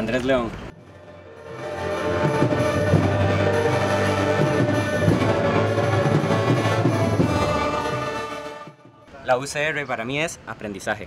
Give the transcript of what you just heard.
Andrés León. La UCR para mí es aprendizaje.